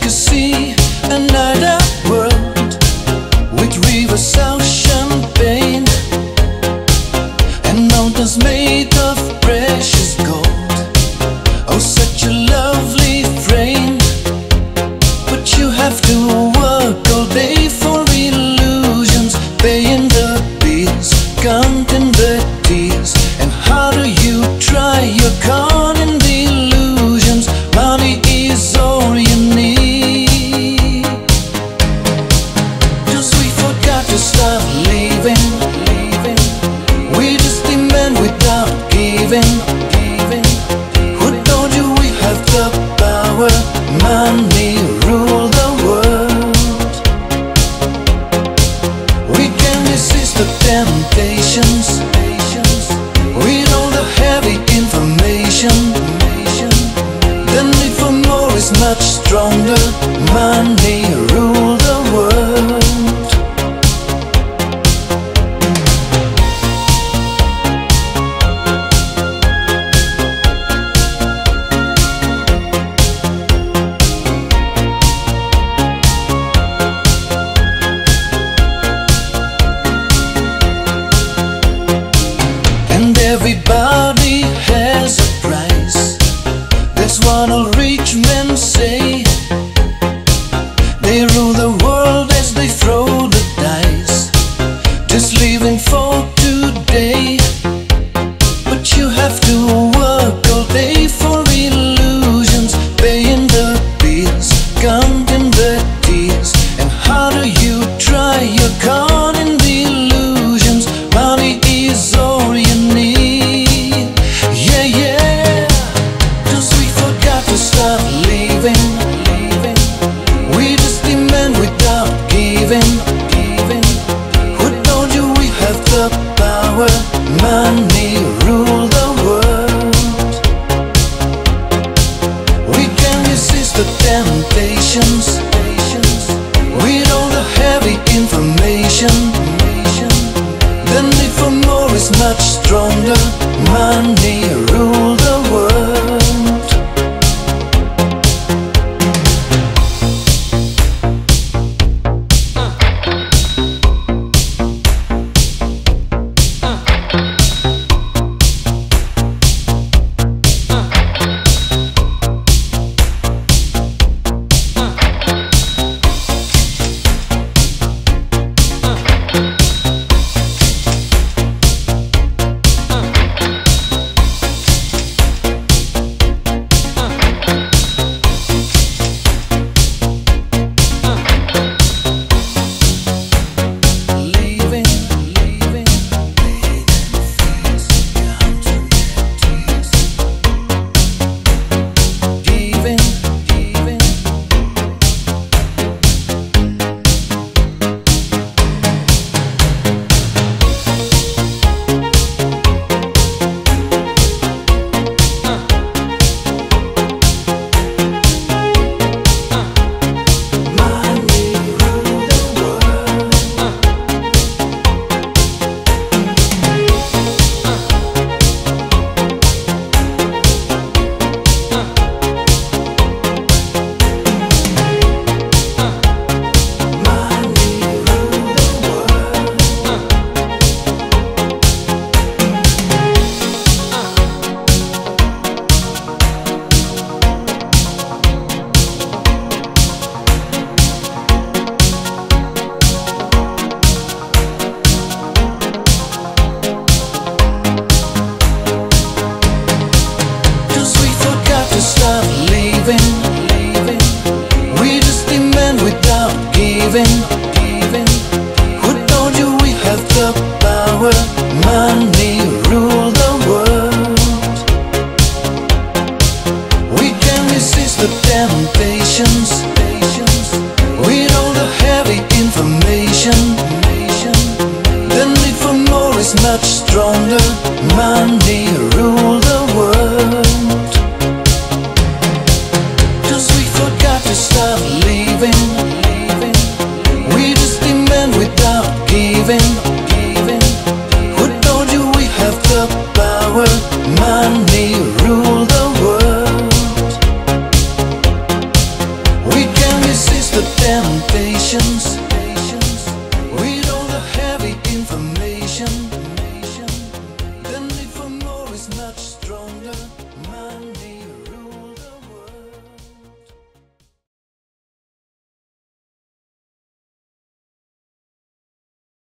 could see, and night. stop leaving, leaving. We just demand without giving, giving. Who told you we have the power? Money rule the world. We can resist the temptations. With all the heavy information, the need for more is much stronger. Money rules. Everybody is much stronger. Money rule the world. Cause we forgot to start leaving. We just demand without giving. Who told you we have the power? Money rule the world. We can resist the temptations. drone Monday.